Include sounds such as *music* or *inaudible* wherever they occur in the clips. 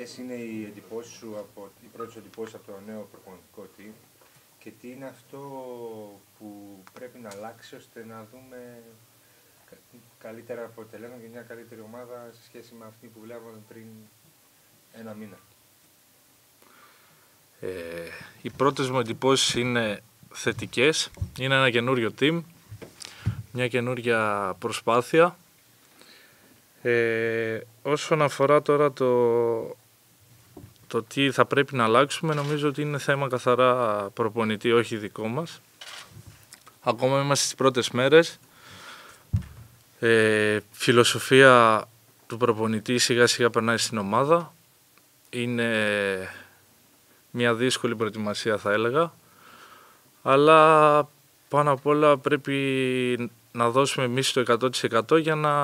ποιες είναι οι εντυπώσεις σου, από, οι πρώτες εντυπώσεις από το νέο προπονητικό team και τι είναι αυτό που πρέπει να αλλάξει ώστε να δούμε καλύτερα αποτελέσματα και μια καλύτερη ομάδα σε σχέση με αυτή που βλέπαμε πριν ένα μήνα. Ε, οι πρώτες μου εντυπώσεις είναι θετικές. Είναι ένα καινούριο team, μια καινούρια προσπάθεια. Ε, όσον αφορά τώρα το, το τι θα πρέπει να αλλάξουμε, νομίζω ότι είναι θέμα καθαρά προπονητή, όχι δικό μας. Ακόμα είμαστε στις πρώτες μέρες. Ε, φιλοσοφία του προπονητή σιγά σιγά περνάει στην ομάδα. Είναι μια δύσκολη προετοιμασία θα έλεγα. Αλλά πάνω απ' όλα πρέπει να δώσουμε εμείς το 100% για να,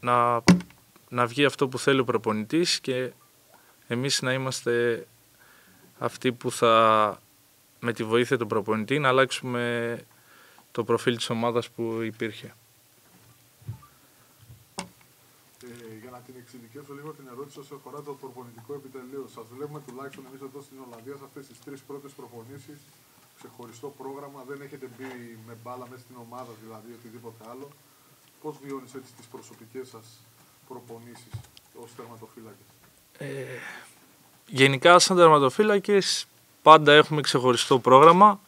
να, να βγει αυτό που θέλει ο προπονητής και εμείς να είμαστε αυτοί που θα με τη βοήθεια του προπονητή να αλλάξουμε το προφίλ της ομάδας που υπήρχε. την εξειδικεύσω λίγο την ερώτηση όσο αφορά το προπονητικό επιτελείο. Σας βλέπουμε τουλάχιστον εμείς εδώ στην Ολλανδία σε αυτές τις τρεις πρώτες προπονήσεις. Ξεχωριστό πρόγραμμα, δεν έχετε μπει με μπάλα μέσα στην ομάδα δηλαδή οτιδήποτε άλλο. Πώς βιώνει έτσι τις προσωπικές σας προπονήσεις ως τερματοφύλακες; Ε, γενικά, σαν τερματοφύλακες, πάντα έχουμε ξεχωριστό πρόγραμμα.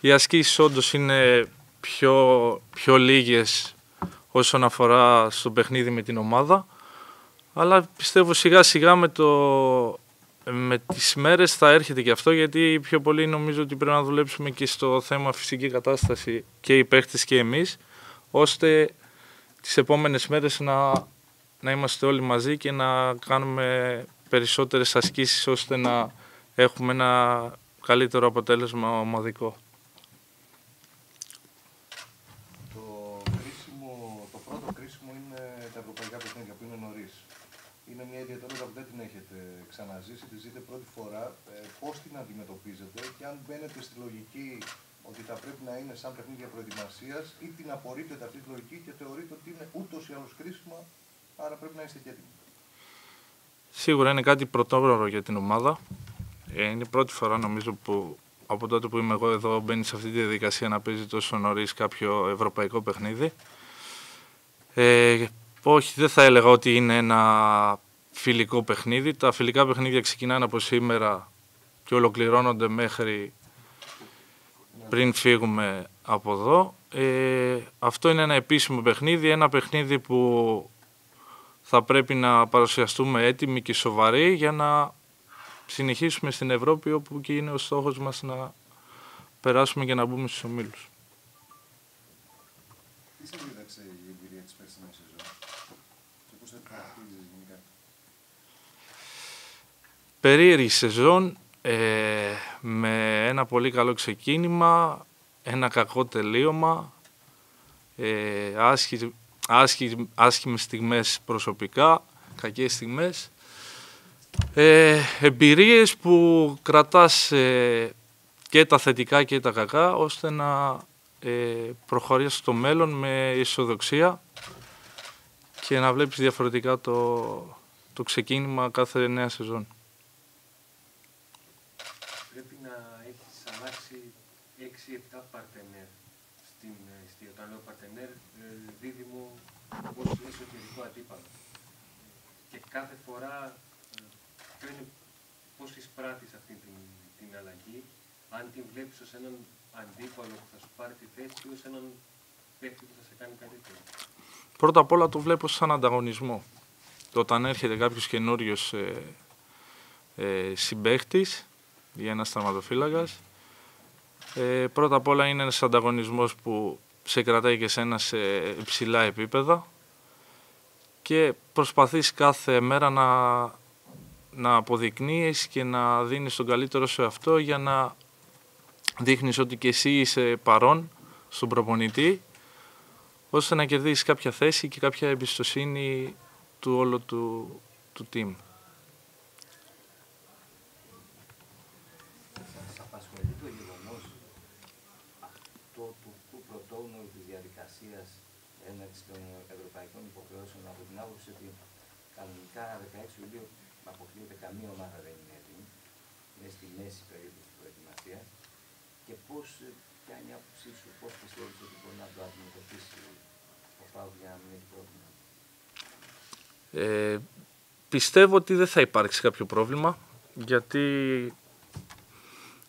Οι ασκήσεις όντως είναι πιο, πιο λίγες όσον αφορά στο παιχνίδι με την ομάδα. Αλλά πιστεύω σιγά σιγά με, το, με τις μέρες θα έρχεται και αυτό γιατί πιο πολύ νομίζω ότι πρέπει να δουλέψουμε και στο θέμα φυσική κατάσταση και οι παίχτες και εμείς ώστε τις επόμενες μέρες να, να είμαστε όλοι μαζί και να κάνουμε περισσότερες ασκήσεις ώστε να έχουμε ένα καλύτερο αποτέλεσμα ομαδικό. ξαναζήσει, τη ζείτε πρώτη φορά, ε, πώς την αντιμετωπίζετε και αν μπαίνετε στη λογική ότι θα πρέπει να είναι σαν παιχνίδια προετοιμασίας ή την απορρίπτετε αυτή τη λογική και θεωρείτε ότι είναι ούτως ή άλλως κρίσιμα, άρα πρέπει να είστε και έτοιμοι. Σίγουρα είναι κάτι πρωτόγνωρο για την ομάδα. Ε, είναι η πρώτη φορά νομίζω που από τότε που είμαι εγώ εδώ μπαίνει σε αυτή τη διαδικασία να παίζει τόσο νωρίς κάποιο ευρωπαϊκό παιχνίδι. Ε, όχι, δεν θα έλεγα ότι είναι ένα φιλικό παιχνίδι. Τα φιλικά παιχνίδια ξεκινάνε από σήμερα και ολοκληρώνονται μέχρι πριν φύγουμε από εδώ. Ε, αυτό είναι ένα επίσημο παιχνίδι, ένα παιχνίδι που θα πρέπει να παρουσιαστούμε έτοιμοι και σοβαροί για να συνεχίσουμε στην Ευρώπη όπου και είναι ο στόχος μας να περάσουμε και να μπούμε στους ομίλους. περίεργη σεζόν ε, με ένα πολύ καλό ξεκίνημα, ένα κακό τελείωμα, ε, άσχη, άσχη, άσχημες στιγμές προσωπικά, κακές στιγμές. Ε, εμπειρίες που κρατάς ε, και τα θετικά και τα κακά ώστε να ε, προχωρήσεις στο μέλλον με ισοδοξία και να βλέπεις διαφορετικά το, το ξεκίνημα κάθε νέα σεζόν. Κάθε φορά ποιο είναι, πώς εισπράττεις αυτή την, την αλλαγή, αν την βλέπεις ως έναν αντίπαλο που θα σου πάρει τη θέση ή ως έναν παίκτη που θα σε κάνει καλύτερο. Πρώτα απ' όλα το βλέπω σαν ανταγωνισμό. Όταν έρχεται κάποιος καινούριος ε, ε, συμπαίχτης ή ένας τραυματοφύλακας, ε, πρώτα απ' όλα είναι ένας ανταγωνισμός που σε κρατάει και σένα σε υψηλά επίπεδα και προσπαθείς κάθε μέρα να, να αποδεικνύεις και να δίνεις τον καλύτερο σε αυτό για να δείχνεις ότι και εσύ είσαι παρόν στον προπονητή ώστε να κερδίσεις κάποια θέση και κάποια εμπιστοσύνη του όλου του, του team. διαδικασίας έναρξη των ευρωπαϊκών υποχρεώσεων από την άποψη ότι κανονικά 16 Ιουλίου αποκλείεται καμία ομάδα δεν είναι έτοιμη. Είναι στη μέση περίοδο τη προετοιμασία. Και πώς, ποια είναι η άποψή σου, πώς πιστεύεις ότι μπορεί να το αντιμετωπίσει ο Παύλ για να μην έχει πρόβλημα; Ε, πιστεύω ότι δεν θα υπάρξει κάποιο πρόβλημα γιατί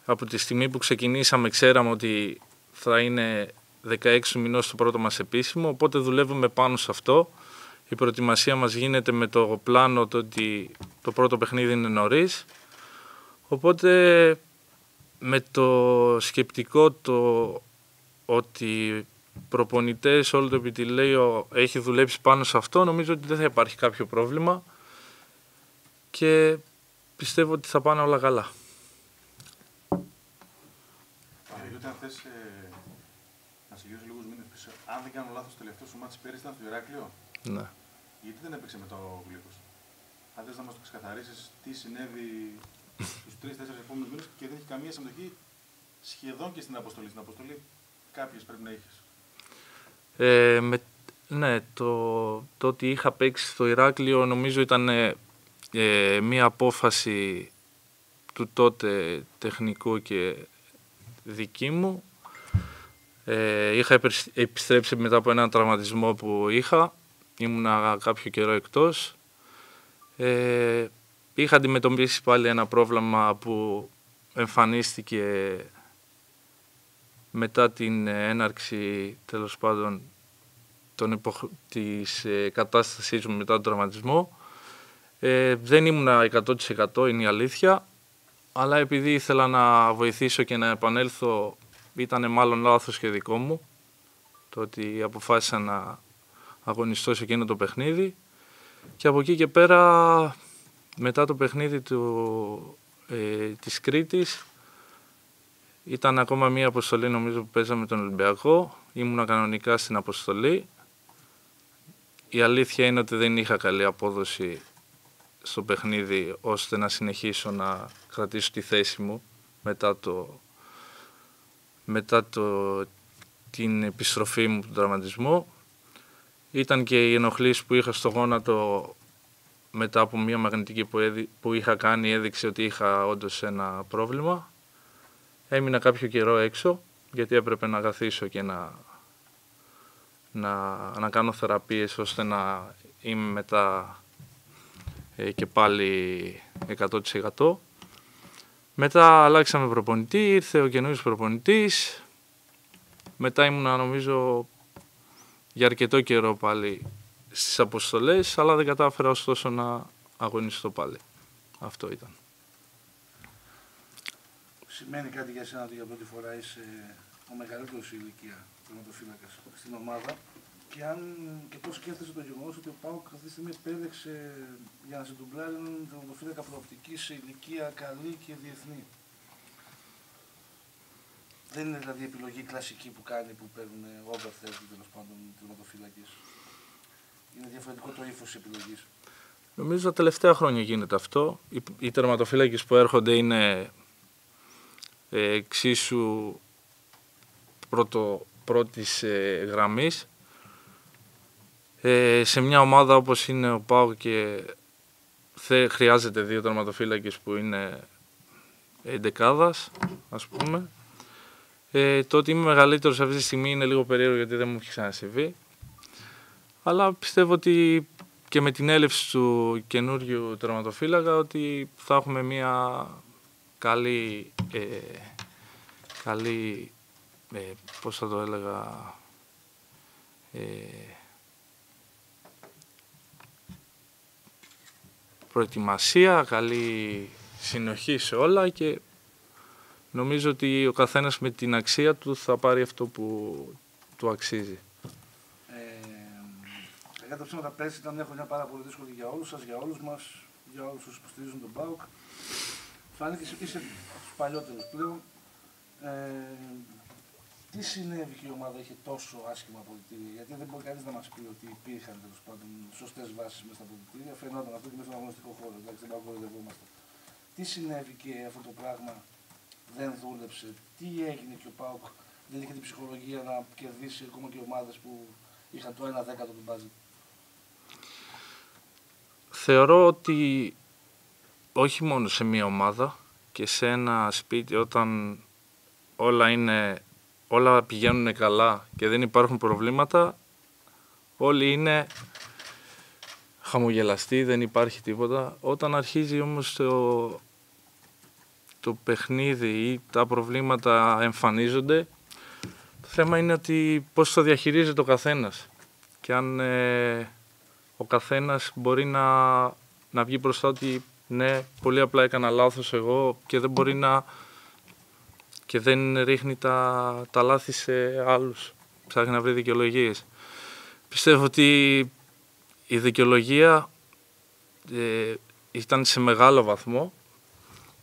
από τη στιγμή που ξεκινήσαμε ξέραμε ότι θα είναι 16 μηνός το πρώτο μας επίσημο, οπότε δουλεύουμε πάνω σε αυτό. Η προετοιμασία μας γίνεται με το πλάνο το ότι το πρώτο παιχνίδι είναι νωρίς. Οπότε με το σκεπτικό το ότι προπονητές, όλο το επιτηλείο έχει δουλέψει πάνω σε αυτό, νομίζω ότι δεν θα υπάρχει κάποιο πρόβλημα και πιστεύω ότι θα πάνε όλα καλά. αν θες ε, να σε γυρίσω λίγους μήνες πίσω, αν δεν κάνω λάθος, το τελευταίο σου μάτς πέρυσι ήταν στο Ηράκλειο; Ναι. Γιατί δεν έπαιξε με το Γλύκος. Αν θες να μας το ξεκαθαρίσεις τι συνέβη *laughs* στους τρεις-τέσσερις επόμενους μήνες και δεν έχει καμία συμμετοχή σχεδόν και στην αποστολή. Στην αποστολή κάποιες πρέπει να είχες. Ε, με, ναι, το, το ότι είχα παίξει στο Ηράκλειο νομίζω ήταν ε, ε μία απόφαση του τότε τεχνικού και δική μου. Ε, είχα επιστρέψει μετά από έναν τραυματισμό που είχα. Ήμουνα κάποιο καιρό εκτός. Ε, είχα αντιμετωπίσει πάλι ένα πρόβλημα που εμφανίστηκε μετά την έναρξη τέλος πάντων τον της ε, κατάστασής μου μετά τον τραυματισμό. Ε, δεν ήμουνα 100% είναι η αλήθεια αλλά επειδή ήθελα να βοηθήσω και να επανέλθω, ήταν μάλλον λάθος και δικό μου, το ότι αποφάσισα να αγωνιστώ σε εκείνο το παιχνίδι και από εκεί και πέρα μετά το παιχνίδι του, ε, της Κρήτης ήταν ακόμα μία αποστολή νομίζω που παίζαμε τον Ολυμπιακό, ήμουνα κανονικά στην αποστολή. Η αλήθεια είναι ότι δεν είχα καλή απόδοση στο παιχνίδι ώστε να συνεχίσω να κρατήσω τη θέση μου μετά, το, μετά το, την επιστροφή μου του τραυματισμό. Ήταν και η ενοχλήση που είχα στο γόνατο μετά από μια μαγνητική που, που είχα κάνει έδειξε ότι είχα όντως ένα πρόβλημα. Έμεινα κάποιο καιρό έξω γιατί έπρεπε να καθίσω και να, να, να κάνω θεραπείες ώστε να είμαι μετά ε, και πάλι 100%. Μετά αλλάξαμε προπονητή, ήρθε ο καινούριο προπονητής. Μετά ήμουνα νομίζω για αρκετό καιρό πάλι στις αποστολές, αλλά δεν κατάφερα ωστόσο να αγωνιστώ πάλι. Αυτό ήταν. Σημαίνει κάτι για σένα ότι για πρώτη φορά είσαι ο μεγαλύτερος σε ηλικία στην ομάδα; Και, αν, και πώς σκέφτεσαι το γεγονός ότι ο Πάουκ αυτή τη στιγμή επέλεξε για να σε ντουμπλάρει έναν τερματοφύλακα προοπτικής σε ηλικία καλή και διεθνή; Δεν είναι δηλαδή επιλογή κλασική που κάνει που παίρνουν overthreat τέλος πάντων τερματοφύλακε. Είναι διαφορετικό το ύφος της επιλογής. Νομίζω τα τελευταία χρόνια γίνεται αυτό. Οι, οι τερματοφύλακες που έρχονται είναι ε, εξίσου πρώτο, πρώτης ε, γραμμής ε, σε μια ομάδα όπως είναι ο Πάο και θε, χρειάζεται δύο τερματοφύλακες που είναι εντεκάδας, ας πούμε. Ε, το ότι είμαι μεγαλύτερος αυτή τη στιγμή είναι λίγο περίεργο γιατί δεν μου έχει ξανασυμβεί. Αλλά πιστεύω ότι και με την έλευση του καινούριου τερματοφύλακα ότι θα έχουμε μια καλή, ε, καλή ε, πώς θα το έλεγα, ε, προετοιμασία, καλή συνοχή σε όλα και νομίζω ότι ο καθένας με την αξία του θα πάρει αυτό που του αξίζει. Ε, τα ψήματα πέρσι ήταν μια χρονιά πάρα πολύ δύσκολη για όλους σας, για όλους μας, για όλους όσους υποστηρίζουν τον ΠΑΟΚ. Φάνηκε είσαι στους παλιότερους πλέον. Ε, τι συνέβη και η ομάδα είχε τόσο άσχημα αποδητήρια, γιατί δεν μπορεί κανείς να μας πει ότι υπήρχαν τέλος πάντων σωστές βάσεις μέσα στα αποδητήρια. Φαινόταν αυτό και μέσα στον αγωνιστικό χώρο. Εντάξει, δεν απογοητευόμαστε. Τι συνέβη και αυτό το πράγμα δεν δούλεψε, τι έγινε και ο Πάουκ δεν είχε την ψυχολογία να κερδίσει ακόμα και ομάδες που είχαν το 1 δέκατο του μπάζι. Θεωρώ ότι όχι μόνο σε μία ομάδα και σε ένα σπίτι όταν όλα, είναι, όλα πηγαίνουν καλά και δεν υπάρχουν προβλήματα, όλοι είναι χαμογελαστοί, δεν υπάρχει τίποτα. Όταν αρχίζει όμως το, το παιχνίδι ή τα προβλήματα εμφανίζονται, το θέμα είναι ότι πώς το διαχειρίζεται ο καθένας. Και αν ε, ο καθένας μπορεί να, να βγει μπροστά ότι ναι, πολύ απλά έκανα λάθος εγώ και δεν μπορεί να και δεν ρίχνει τα, τα λάθη σε άλλους. Ψάχνει να βρει δικαιολογίες. Πιστεύω ότι η δικαιολογία ε, ήταν σε μεγάλο βαθμό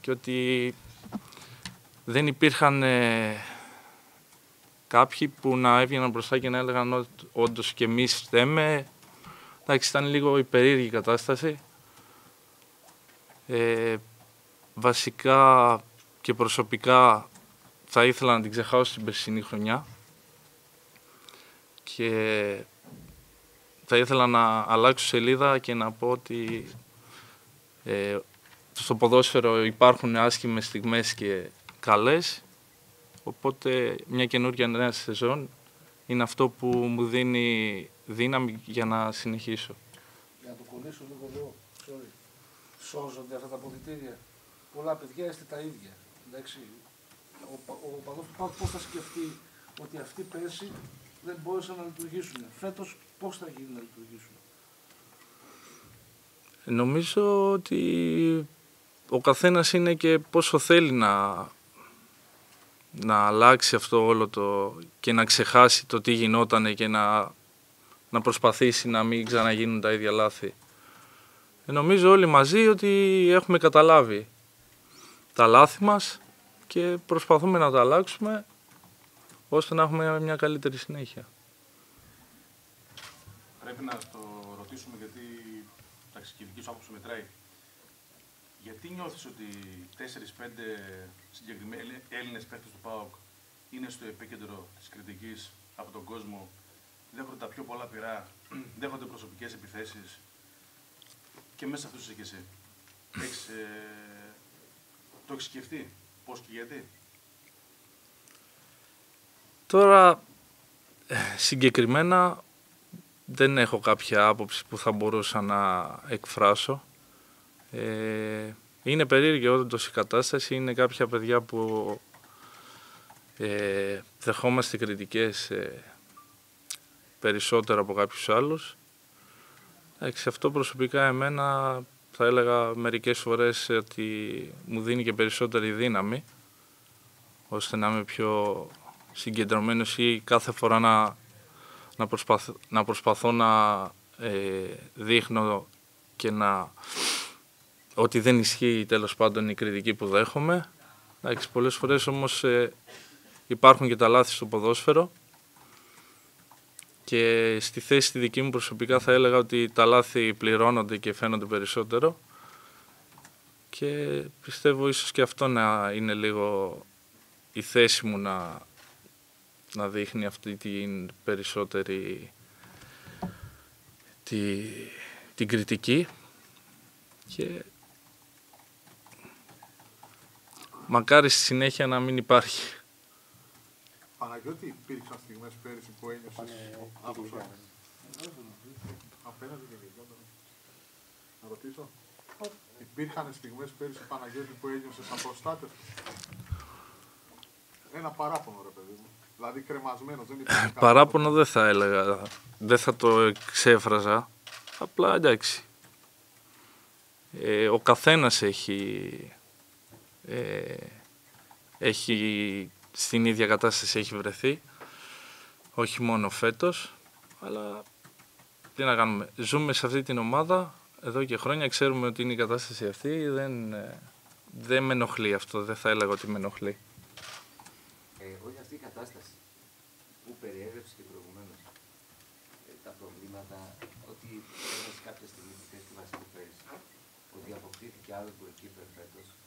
και ότι δεν υπήρχαν ε, κάποιοι που να έβγαιναν μπροστά και να έλεγαν ότι όντως και εμείς φταίμε. Εντάξει, ήταν λίγο υπερήργη η κατάσταση. Ε, βασικά και προσωπικά θα ήθελα να την ξεχάσω την περσινή χρονιά και θα ήθελα να αλλάξω σελίδα και να πω ότι ε, στο ποδόσφαιρο υπάρχουν άσχημες στιγμές και καλές οπότε μια καινούργια νέα σεζόν είναι αυτό που μου δίνει δύναμη για να συνεχίσω. Για να το κολλήσω λίγο εδώ, sorry. Σώζονται αυτά τα αποδητήρια. Πολλά παιδιά είστε τα ίδια. Εντάξει. Ο, ο παδός του πώς θα σκεφτεί ότι αυτοί πέρσι δεν μπόρεσαν να λειτουργήσουν; Φέτος πώς θα γίνει να λειτουργήσουν; Νομίζω ότι ο καθένας είναι και πόσο θέλει να, να αλλάξει αυτό όλο το και να ξεχάσει το τι γινόταν και να, να προσπαθήσει να μην ξαναγίνουν τα ίδια λάθη. Ε, νομίζω όλοι μαζί ότι έχουμε καταλάβει τα λάθη μας και προσπαθούμε να τα αλλάξουμε ώστε να έχουμε μια καλύτερη συνέχεια. Πρέπει να το ρωτήσουμε γιατί εντάξει, και η δική σου άποψη μετράει. Γιατί νιώθεις ότι 4-5 συγκεκριμένοι Έλληνες παίκτες του ΠΑΟΚ είναι στο επίκεντρο της κριτικής από τον κόσμο, δέχονται τα πιο πολλά πειρά, *clears throat* δέχονται προσωπικές επιθέσεις και μέσα αυτούς είσαι και εσύ. *clears throat* Έχεις, ε, το έχεις σκεφτεί πώς και γιατί; Τώρα, ε, συγκεκριμένα, δεν έχω κάποια άποψη που θα μπορούσα να εκφράσω. Ε, είναι περίεργη όντως η κατάσταση, είναι κάποια παιδιά που ε, δεχόμαστε κριτικές ε, περισσότερο από κάποιους άλλους. Σε αυτό προσωπικά εμένα θα έλεγα μερικές φορές ότι μου δίνει και περισσότερη δύναμη ώστε να είμαι πιο συγκεντρωμένος ή κάθε φορά να, να, προσπαθ, να προσπαθώ να ε, δείχνω και να ότι δεν ισχύει τέλος πάντων η κριτική που δέχομαι. Εντάξει, πολλές φορές όμως ε, υπάρχουν και τα λάθη στο ποδόσφαιρο. Και στη θέση τη δική μου προσωπικά θα έλεγα ότι τα λάθη πληρώνονται και φαίνονται περισσότερο. Και πιστεύω ίσως και αυτό να είναι λίγο η θέση μου να, να δείχνει αυτή την περισσότερη τη, την κριτική. Και μακάρι στη συνέχεια να μην υπάρχει. Παναγιώτη, υπήρξαν στιγμές πέρυσι που ένιωσες άποψο. Απέναντι Να ρωτήσω. Υπήρχαν στιγμές πέρυσι Παναγιώτη που ένιωσες απροστάτευτος; Ένα παράπονο ρε παιδί μου. Δηλαδή κρεμασμένος, δεν υπάρχει Παράπονο δεν θα έλεγα. Δεν θα το εξέφραζα. Απλά εντάξει. Ε, ο καθένας έχει, ε, έχει στην ίδια κατάσταση έχει βρεθεί. Όχι μόνο φέτος, αλλά τι να κάνουμε. Ζούμε σε αυτή την ομάδα εδώ και χρόνια, ξέρουμε ότι είναι η κατάσταση αυτή. Δεν, ε, δεν με ενοχλεί αυτό, δεν θα έλεγα ότι με ενοχλεί. και άλλο goalkeeper φέτος.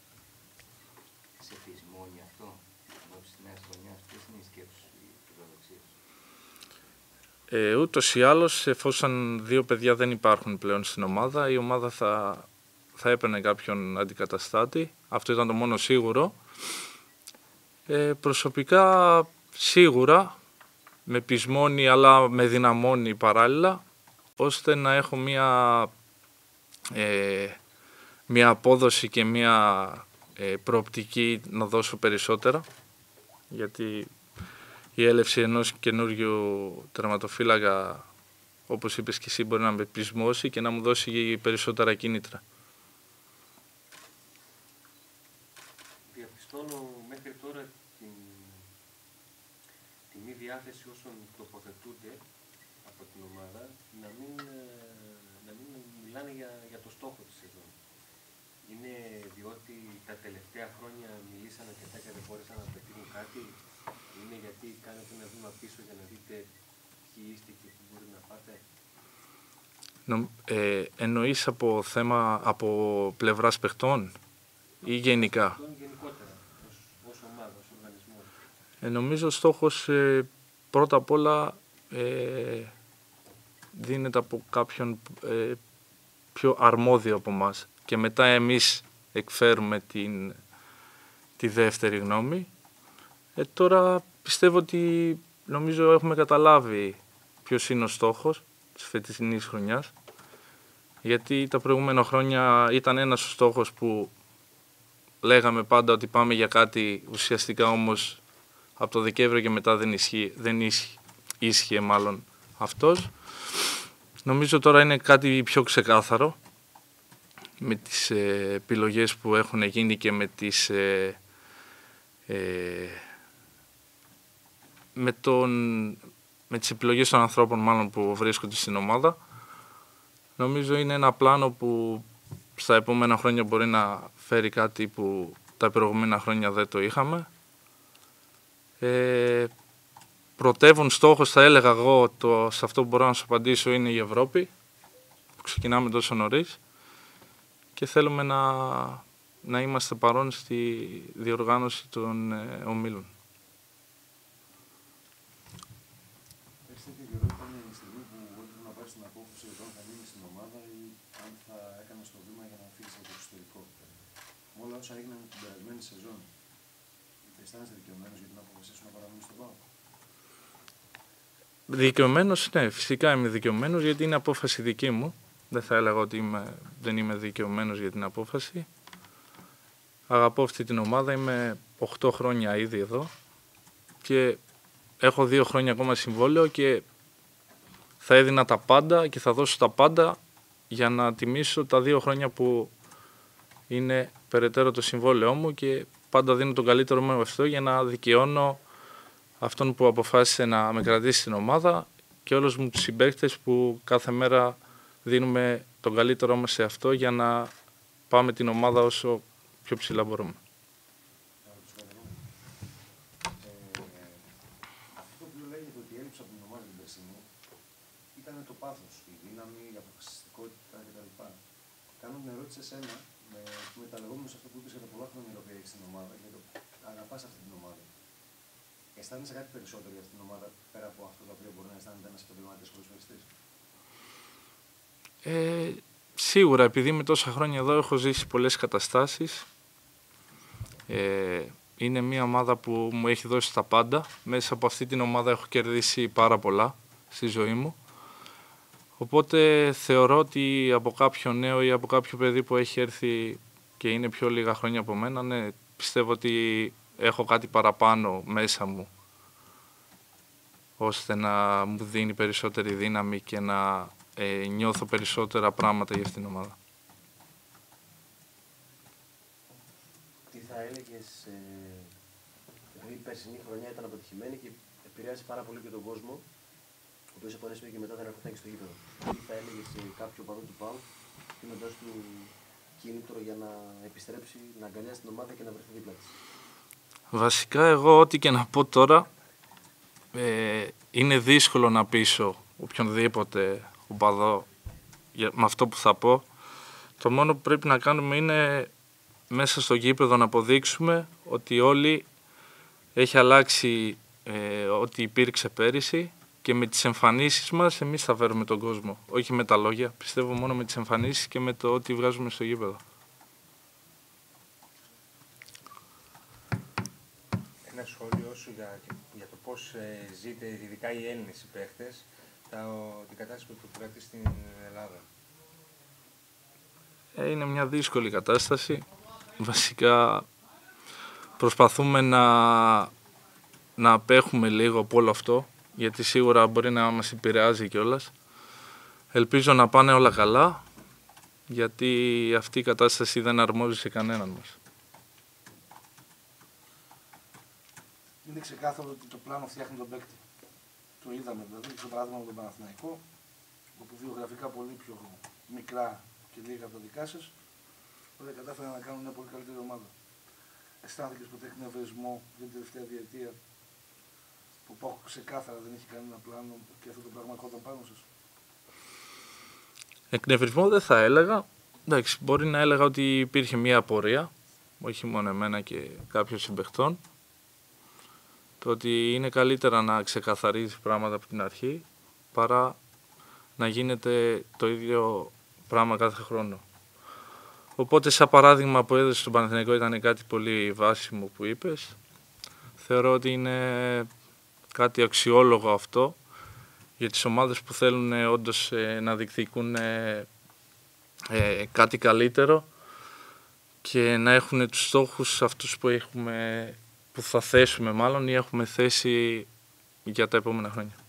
Σε φυσμόνι αυτό, ενώ της νέας χρονιάς, ποιες είναι οι σκέψεις σου, οι φιλοδοξίες Ε, ούτως ή άλλως, εφόσον δύο παιδιά δεν υπάρχουν πλέον στην ομάδα, η ομάδα θα, θα έπαιρνε κάποιον αντικαταστάτη. Αυτό ήταν το μόνο σίγουρο. Ε, προσωπικά, σίγουρα, με πεισμώνει αλλά με δυναμώνει παράλληλα, ώστε να έχω μία, ε, μία απόδοση και μία ε, προοπτική να δώσω περισσότερα. Γιατί η έλευση ενός καινούριου τερματοφύλακα, όπως είπες και εσύ, μπορεί να με πεισμώσει και να μου δώσει περισσότερα κίνητρα. Διαπιστώνω μέχρι τώρα την, τη μη διάθεση όσων τοποθετούνται από την ομάδα να μην, ε, να μην μιλάνε για, για το στόχο της σεζόν. Είναι διότι τα τελευταία χρόνια μιλήσαν αρκετά και δεν μπόρεσαν να πετύχουν κάτι είναι γιατί κάνετε ένα βήμα πίσω για να δείτε ποιοι είστε και πού μπορείτε να πάτε. Ε, εννοείς από θέμα, από πλευράς παιχτών ή γενικά; γενικότερα, ως, ως ομάδα, ως οργανισμός. Ε, νομίζω ο στόχος ε, πρώτα απ' όλα ε, δίνεται από κάποιον ε, πιο αρμόδιο από μας και μετά εμείς εκφέρουμε την, τη δεύτερη γνώμη. Ε, τώρα πιστεύω ότι νομίζω έχουμε καταλάβει ποιος είναι ο στόχος της φετινής χρονιάς. Γιατί τα προηγούμενα χρόνια ήταν ένας ο στόχος που λέγαμε πάντα ότι πάμε για κάτι ουσιαστικά όμως από το Δεκέμβριο και μετά δεν, ισχύει, δεν ίσχυε, ίσχυε μάλλον αυτός. Νομίζω τώρα είναι κάτι πιο ξεκάθαρο με τις ε, επιλογές που έχουν γίνει και με τις ε, ε, με, τον, με τις επιλογές των ανθρώπων μάλλον που βρίσκονται στην ομάδα. Νομίζω είναι ένα πλάνο που στα επόμενα χρόνια μπορεί να φέρει κάτι που τα προηγούμενα χρόνια δεν το είχαμε. Ε, πρωτεύουν στόχος θα έλεγα εγώ, το, σε αυτό που μπορώ να σου απαντήσω είναι η Ευρώπη, που ξεκινάμε τόσο νωρίς και θέλουμε να, να είμαστε παρόν στη διοργάνωση των ε, ομίλων. όσα έγιναν την περασμένη σεζόν, αισθάνεσαι δικαιωμένος για την απόφαση σου να παραμείνεις στον ΠΑΟΚ. Δικαιωμένος, ναι, φυσικά είμαι δικαιωμένος γιατί είναι απόφαση δική μου. Δεν θα έλεγα ότι είμαι, δεν είμαι δικαιωμένος για την απόφαση. Αγαπώ αυτή την ομάδα, είμαι 8 χρόνια ήδη εδώ και έχω δύο χρόνια ακόμα συμβόλαιο και θα έδινα τα πάντα και θα δώσω τα πάντα για να τιμήσω τα δύο χρόνια που είναι περαιτέρω το συμβόλαιό μου και πάντα δίνω τον καλύτερο μου αυτό για να δικαιώνω αυτόν που αποφάσισε να με κρατήσει στην ομάδα και όλους μου τους συμπαίκτες που κάθε μέρα δίνουμε τον καλύτερό μας σε αυτό για να πάμε την ομάδα όσο πιο ψηλά μπορούμε. Αυτό που λέγεται ότι έλειψε από την ομάδα την περσινή ήταν το πάθος, η δύναμη, η αποφασιστικότητα κτλ. Κάνω την ερώτηση σε σένα με λεγόμενα σε αυτό που είπες για το πολλά χρόνια που έχεις στην ομάδα και το αγαπάς αυτή την ομάδα. Αισθάνεσαι κάτι περισσότερο για αυτή την ομάδα πέρα από αυτό το οποίο μπορεί να αισθάνεται ένας επαγγελματίας ποδοσφαιριστή. Ε, σίγουρα, επειδή με τόσα χρόνια εδώ έχω ζήσει πολλές καταστάσεις, ε, είναι μια ομάδα που μου έχει δώσει τα πάντα. Μέσα από αυτή την ομάδα έχω κερδίσει πάρα πολλά στη ζωή μου. Οπότε θεωρώ ότι από κάποιο νέο ή από κάποιο παιδί που έχει έρθει και είναι πιο λίγα χρόνια από μένα, ναι, πιστεύω ότι έχω κάτι παραπάνω μέσα μου ώστε να μου δίνει περισσότερη δύναμη και να ε, νιώθω περισσότερα πράγματα για αυτήν την ομάδα. Τι θα έλεγες, ε, επειδή η περσινή χρονιά ήταν αποτυχημένη και επηρέασε πάρα πολύ και τον κόσμο, ο οποίος επωνέσουμε και μετά δεν έρχονταν και στο γήπεδο. Τι θα έλεγες σε κάποιο παδό του ΠΑΟ, δίνοντα του κίνητρο για να επιστρέψει, να αγκαλιάσει την ομάδα και να βρεθεί δίπλα της; Βασικά, εγώ ό,τι και να πω τώρα, ε, είναι δύσκολο να πείσω οποιονδήποτε οπαδό με αυτό που θα πω. Το μόνο που πρέπει να κάνουμε είναι μέσα στο γήπεδο να αποδείξουμε ότι όλοι έχει αλλάξει ε, ό,τι υπήρξε πέρυσι και με τις εμφανίσεις μας εμείς θα φέρουμε τον κόσμο. Όχι με τα λόγια, πιστεύω μόνο με τις εμφανίσεις και με το ότι βγάζουμε στο γήπεδο. Ένα σχόλιο σου για, για το πώς ε, ζείτε, ειδικά οι Έλληνες οι παίχτες, τα, την κατάσταση που επικρατεί στην Ελλάδα. Ε, είναι μια δύσκολη κατάσταση. Βασικά προσπαθούμε να, να απέχουμε λίγο από όλο αυτό, γιατί σίγουρα μπορεί να μας επηρεάζει κιόλας. Ελπίζω να πάνε όλα καλά, γιατί αυτή η κατάσταση δεν αρμόζει σε κανέναν μας. Είναι ξεκάθαρο ότι το πλάνο φτιάχνει τον παίκτη. Το είδαμε δηλαδή στο παράδειγμα με τον Παναθηναϊκό, όπου βιογραφικά πολύ πιο μικρά και λίγα από τα δικά σας, δεν κατάφεραν να κάνουν μια πολύ καλύτερη ομάδα. Αισθάνθηκες ποτέ εκνευρισμό για την τελευταία διετία που πάω ξεκάθαρα δεν έχει κανένα πλάνο και αυτό το πράγμα ερχόταν πάνω σας; Εκνευρισμό δεν θα έλεγα. Εντάξει, μπορεί να έλεγα ότι υπήρχε μια απορία, όχι μόνο εμένα και κάποιων συμπεχτών, το ότι είναι καλύτερα να ξεκαθαρίζει πράγματα από την αρχή παρά να γίνεται το ίδιο πράγμα κάθε χρόνο. Οπότε, σαν παράδειγμα που έδωσε στον Παναθηναϊκό ήταν κάτι πολύ βάσιμο που είπες. Θεωρώ ότι είναι κάτι αξιόλογο αυτό για τις ομάδες που θέλουν ε, όντως ε, να διεκδικούν ε, κάτι καλύτερο και να έχουν τους στόχους αυτούς που, έχουμε, που θα θέσουμε μάλλον ή έχουμε θέσει για τα επόμενα χρόνια.